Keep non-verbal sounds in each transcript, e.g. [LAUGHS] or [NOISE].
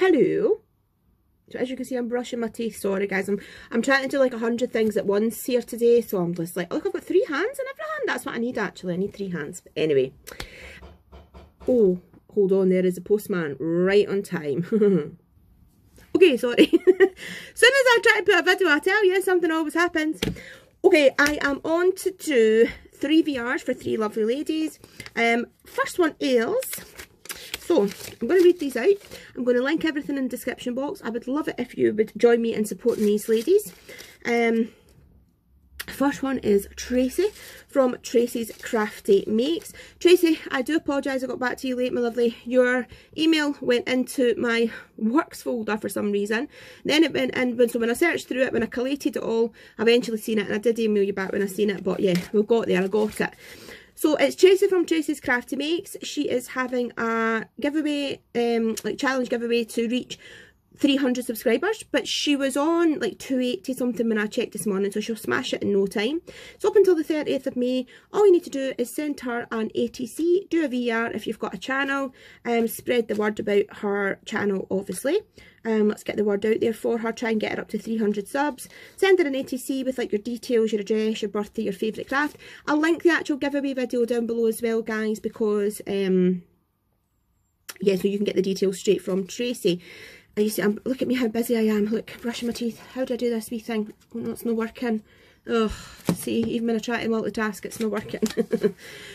hello. So as you can see, I'm brushing my teeth. Sorry, guys. I'm I'm trying to do like a hundred things at once here today. So I'm just like, look, I've got three hands in every hand. That's what I need, actually. I need three hands. But anyway. Oh, hold on. There is a postman right on time. [LAUGHS] okay, sorry. [LAUGHS] soon as I try to put a video, I tell you, something always happens. Okay, I am on to do three VRs for three lovely ladies. Um, first one is so, I'm going to read these out. I'm going to link everything in the description box. I would love it if you would join me in supporting these ladies. Um, First one is Tracey from Tracey's Crafty Makes. Tracey, I do apologise I got back to you late, my lovely. Your email went into my works folder for some reason. Then it went in, so when I searched through it, when I collated it all, I eventually seen it and I did email you back when I seen it. But yeah, we got there, I got it. So it's Tracey from Tracey's Crafty Makes. She is having a giveaway, um, like challenge giveaway to reach 300 subscribers but she was on like 280 something when I checked this morning so she'll smash it in no time. So up until the 30th of May all you need to do is send her an ATC do a VR if you've got a channel um, spread the word about her channel obviously. Um, let's get the word out there for her try and get her up to 300 subs. Send her an ATC with like your details your address your birthday your favourite craft. I'll link the actual giveaway video down below as well guys because um yeah so you can get the details straight from Tracey you see, I'm, um, look at me how busy I am. Look, brushing my teeth. How do I do this wee thing? It's not working. Oh, see, even when I try to multitask, it's not working. [LAUGHS]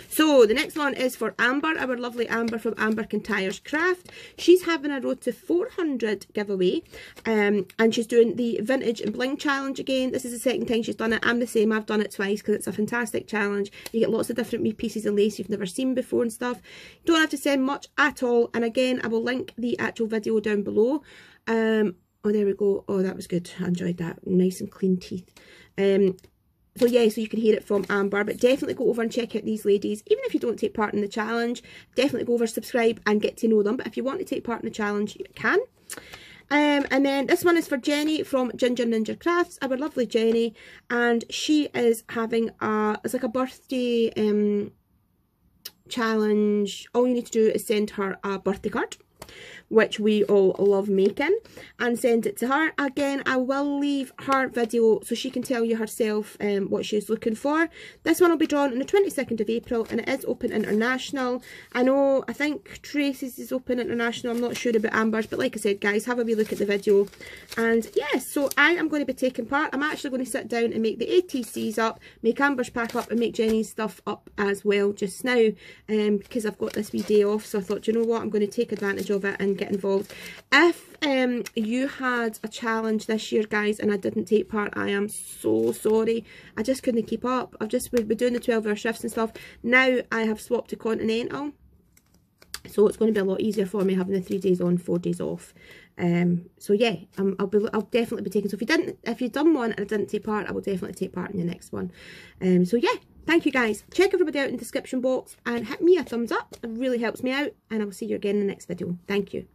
so, the next one is for Amber, our lovely Amber from Amber Kintyre's Craft. She's having a road to 400 giveaway, um, and she's doing the Vintage and Bling Challenge again. This is the second time she's done it. I'm the same, I've done it twice because it's a fantastic challenge. You get lots of different pieces of lace you've never seen before and stuff. You don't have to send much at all, and again, I will link the actual video down below. Um, oh, there we go. Oh, that was good. I enjoyed that. Nice and clean teeth. Um, so yeah, so you can hear it from Amber, but definitely go over and check out these ladies. Even if you don't take part in the challenge, definitely go over, subscribe and get to know them. But if you want to take part in the challenge, you can. Um, and then this one is for Jenny from Ginger Ninja Crafts, our lovely Jenny. And she is having a, it's like a birthday um, challenge. All you need to do is send her a birthday card which we all love making and send it to her. Again I will leave her video so she can tell you herself um, what she's looking for. This one will be drawn on the 22nd of April and it is open international. I know I think Tracey's is open international. I'm not sure about Amber's but like I said guys have a wee look at the video. And yes so I am going to be taking part. I'm actually going to sit down and make the ATCs up make Amber's pack up and make Jenny's stuff up as well just now um, because I've got this wee day off. So I thought you know what? I'm going to take advantage of it and get involved. If um, you had a challenge this year, guys, and I didn't take part, I am so sorry. I just couldn't keep up. I've just been doing the 12 hour shifts and stuff. Now I have swapped to Continental. So it's going to be a lot easier for me having the three days on, four days off. Um, so yeah, um, I'll be, I'll definitely be taking. So if you didn't, if you've done one and I didn't take part, I will definitely take part in the next one. Um, so yeah, thank you guys. Check everybody out in the description box and hit me a thumbs up. It really helps me out, and I will see you again in the next video. Thank you.